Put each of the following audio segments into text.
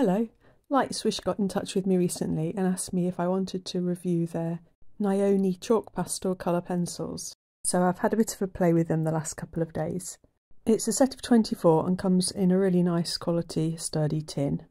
Hello. Lightswish got in touch with me recently and asked me if I wanted to review their Nyoni chalk pastel colour pencils. So I've had a bit of a play with them the last couple of days. It's a set of 24 and comes in a really nice quality sturdy tin.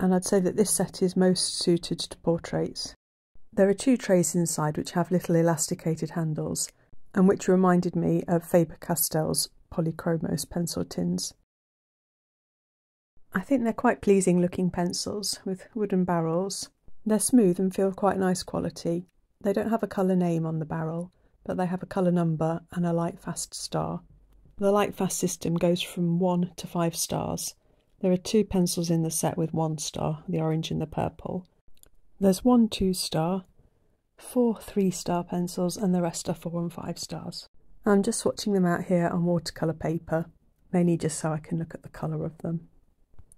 And I'd say that this set is most suited to portraits. There are two trays inside which have little elasticated handles and which reminded me of Faber-Castell's Polychromos pencil tins. I think they're quite pleasing looking pencils with wooden barrels. They're smooth and feel quite nice quality. They don't have a colour name on the barrel, but they have a colour number and a Lightfast star. The Lightfast system goes from 1 to 5 stars. There are two pencils in the set with one star, the orange and the purple. There's one 2 star, four 3 star pencils, and the rest are 4 and 5 stars. I'm just swatching them out here on watercolour paper, mainly just so I can look at the colour of them.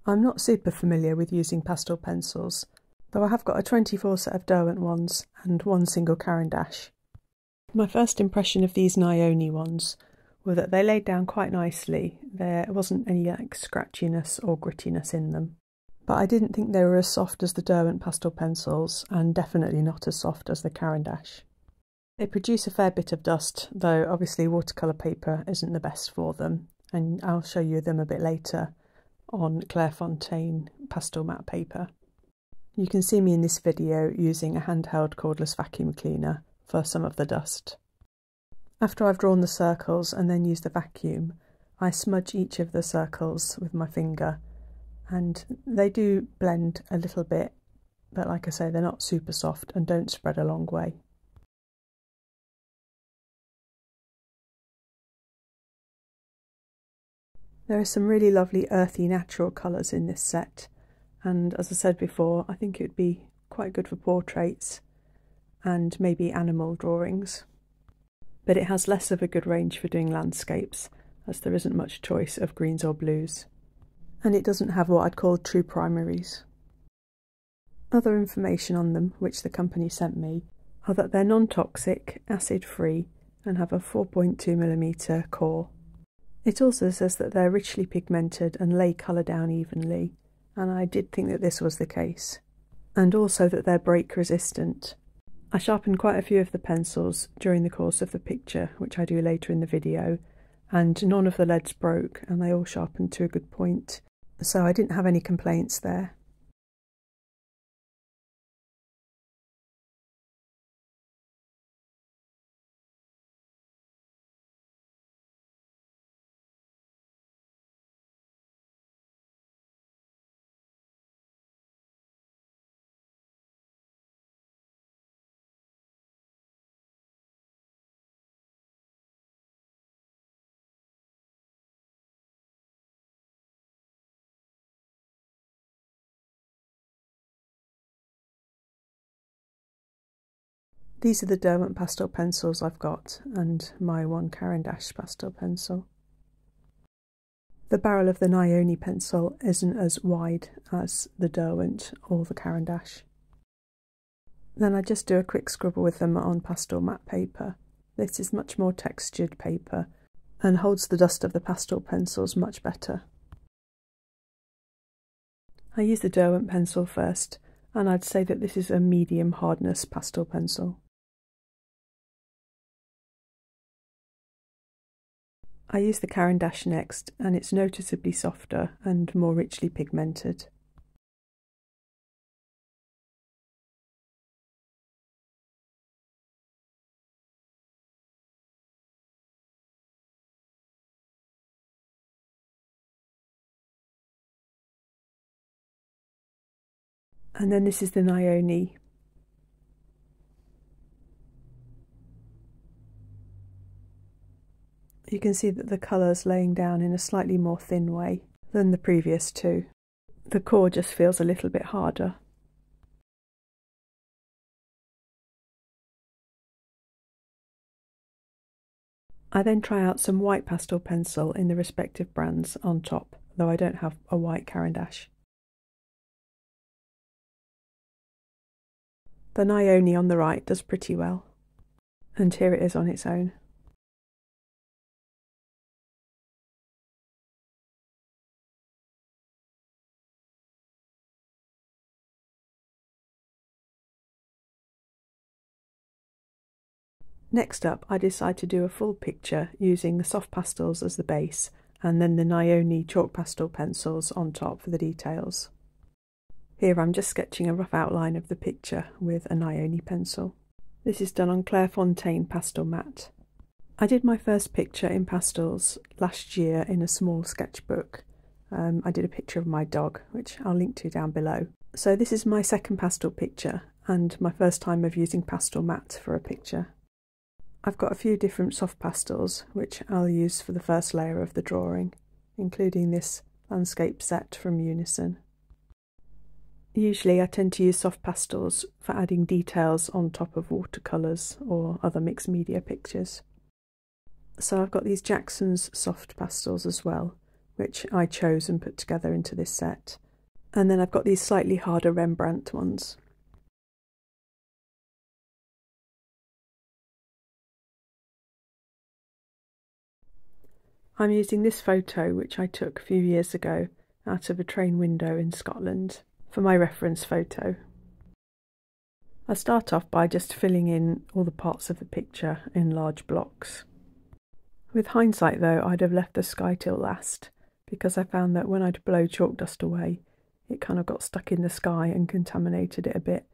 I'm not super familiar with using pastel pencils, though I have got a 24 set of Derwent ones and one single Caran d'Ache. My first impression of these Nyoni ones were that they laid down quite nicely. There wasn't any like scratchiness or grittiness in them. But I didn't think they were as soft as the Derwent pastel pencils, and definitely not as soft as the Caran d'Ache. They produce a fair bit of dust, though obviously watercolour paper isn't the best for them, and I'll show you them a bit later on Clairefontaine Pastelmat paper. You can see me in this video using a handheld cordless vacuum cleaner for some of the dust. After I've drawn the circles and then used the vacuum, I smudge each of the circles with my finger and they do blend a little bit, but like I say, they're not super soft and don't spread a long way. There are some really lovely earthy natural colours in this set and as I said before I think it would be quite good for portraits and maybe animal drawings. But it has less of a good range for doing landscapes as there isn't much choice of greens or blues. And it doesn't have what I'd call true primaries. Other information on them which the company sent me are that they're non-toxic, acid-free and have a 4.2mm core. It also says that they're richly pigmented and lay colour down evenly, and I did think that this was the case. And also that they're break resistant. I sharpened quite a few of the pencils during the course of the picture, which I do later in the video, and none of the leads broke and they all sharpened to a good point, so I didn't have any complaints there. These are the Derwent pastel pencils I've got and my one Caran d'Ache pastel pencil. The barrel of the Nyoni pencil isn't as wide as the Derwent or the Caran d'Ache. Then I just do a quick scribble with them on Pastelmat paper. This is much more textured paper and holds the dust of the pastel pencils much better. I use the Derwent pencil first and I'd say that this is a medium hardness pastel pencil. I use the Caran d'Ache next and it's noticeably softer and more richly pigmented. And then this is the Nyoni you can see that the colour's laying down in a slightly more thin way than the previous two. The core just feels a little bit harder. I then try out some white pastel pencil in the respective brands on top, though I don't have a white Caran. The Nyoni on the right does pretty well, and here it is on its own. Next up I decide to do a full picture using the soft pastels as the base and then the Nyoni chalk pastel pencils on top for the details. Here I'm just sketching a rough outline of the picture with a Nyoni pencil. This is done on Clairefontaine Pastelmat. I did my first picture in pastels last year in a small sketchbook. Um, I did a picture of my dog, which I'll link to down below. So this is my second pastel picture and my first time of using Pastelmat for a picture. I've got a few different soft pastels which I'll use for the first layer of the drawing, including this landscape set from Unison. Usually I tend to use soft pastels for adding details on top of watercolours or other mixed media pictures. So I've got these Jackson's soft pastels as well, which I chose and put together into this set. And then I've got these slightly harder Rembrandt ones. I'm using this photo which I took a few years ago out of a train window in Scotland for my reference photo. I start off by just filling in all the parts of the picture in large blocks. With hindsight though, I'd have left the sky till last because I found that when I'd blow chalk dust away, it kind of got stuck in the sky and contaminated it a bit.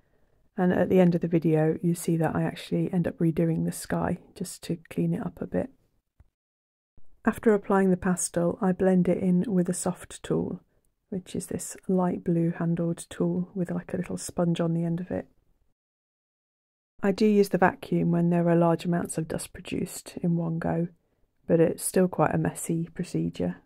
And at the end of the video, you see that I actually end up redoing the sky just to clean it up a bit. After applying the pastel, I blend it in with a soft tool, which is this light blue handled tool with like a little sponge on the end of it. I do use the vacuum when there are large amounts of dust produced in one go, but it's still quite a messy procedure.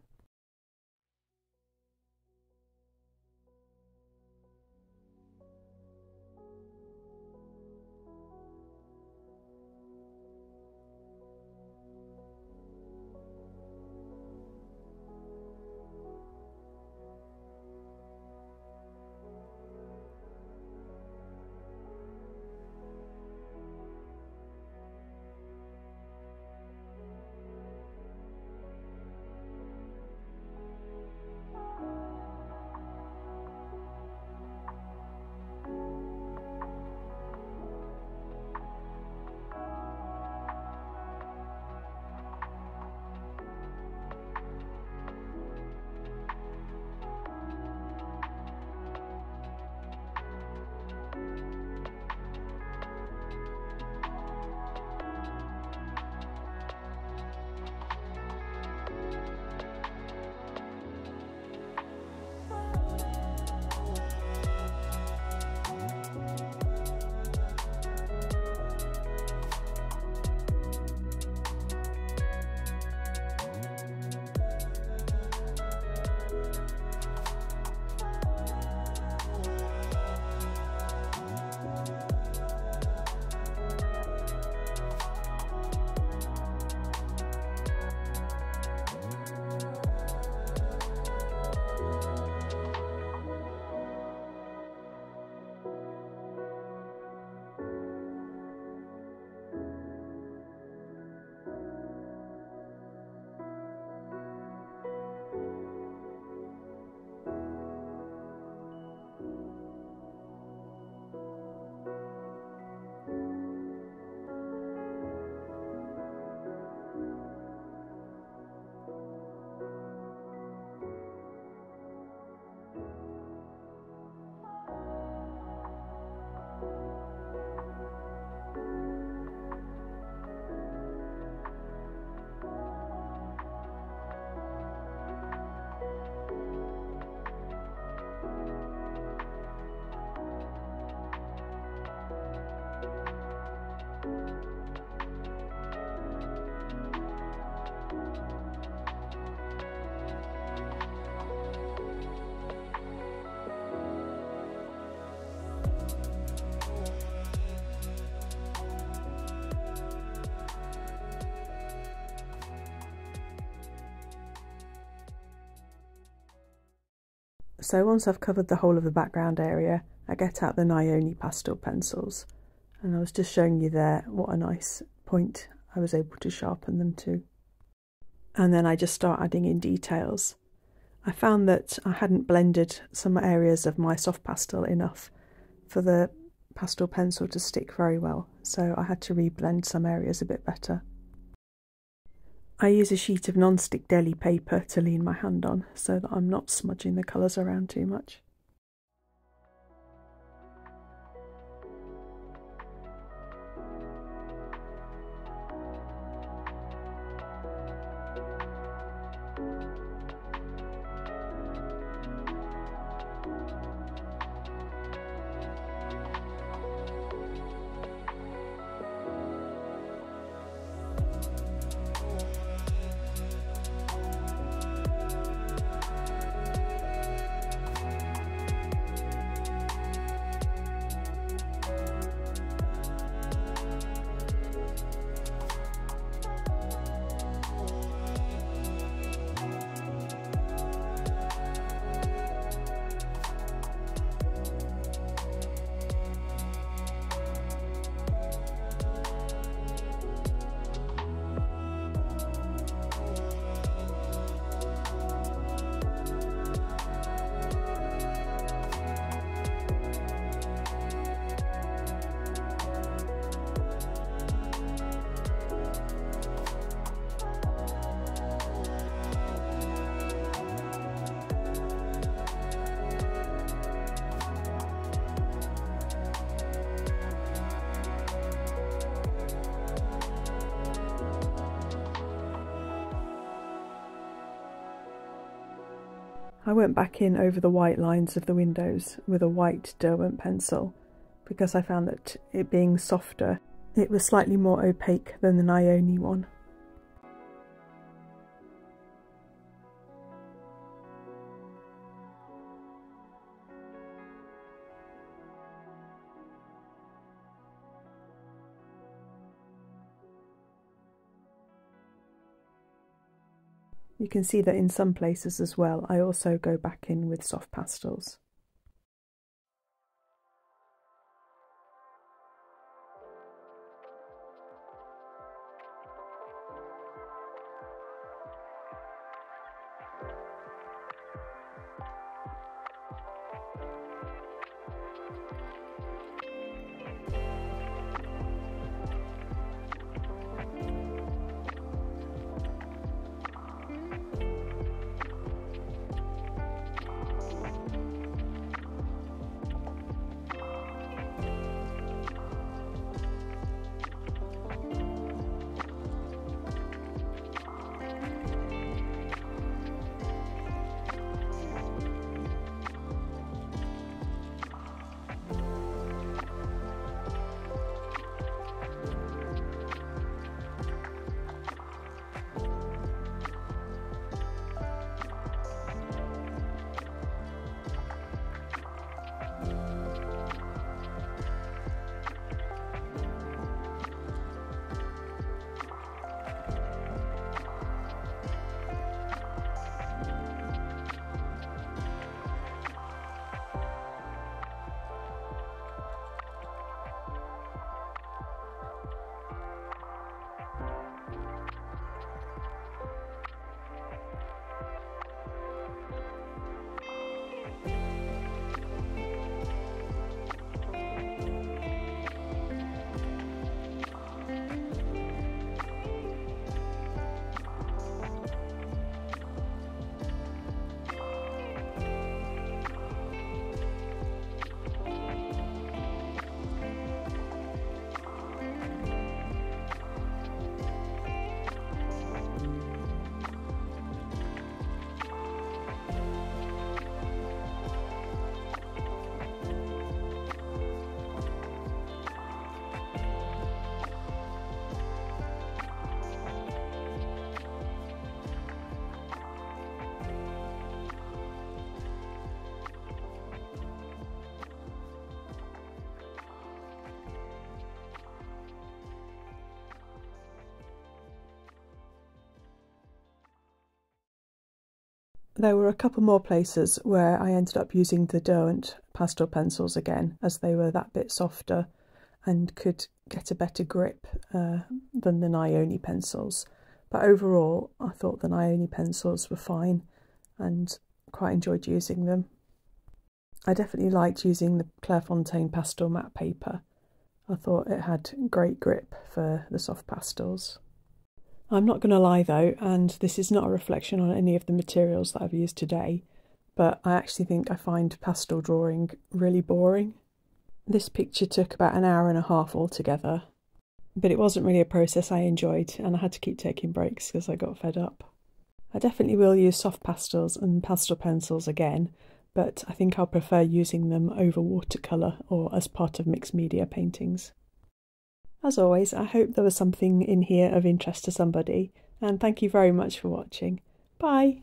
So once I've covered the whole of the background area, I get out the Nyoni pastel pencils. And I was just showing you there what a nice point I was able to sharpen them to. And then I just start adding in details. I found that I hadn't blended some areas of my soft pastel enough for the pastel pencil to stick very well, so I had to reblend some areas a bit better. I use a sheet of non-stick deli paper to lean my hand on so that I'm not smudging the colours around too much. I went back in over the white lines of the windows with a white Derwent pencil because I found that it being softer, it was slightly more opaque than the Nyoni one. You can see that in some places as well I also go back in with soft pastels. There were a couple more places where I ended up using the Derwent pastel pencils again, as they were that bit softer and could get a better grip uh, than the Nyoni pencils. But overall, I thought the Nyoni pencils were fine and quite enjoyed using them. I definitely liked using the Clairefontaine Pastelmat paper. I thought it had great grip for the soft pastels. I'm not going to lie though, and this is not a reflection on any of the materials that I've used today, but I actually think I find pastel drawing really boring. This picture took about an hour and a half altogether, but it wasn't really a process I enjoyed, and I had to keep taking breaks because I got fed up. I definitely will use soft pastels and pastel pencils again, but I think I'll prefer using them over watercolour or as part of mixed media paintings. As always, I hope there was something in here of interest to somebody, and thank you very much for watching. Bye!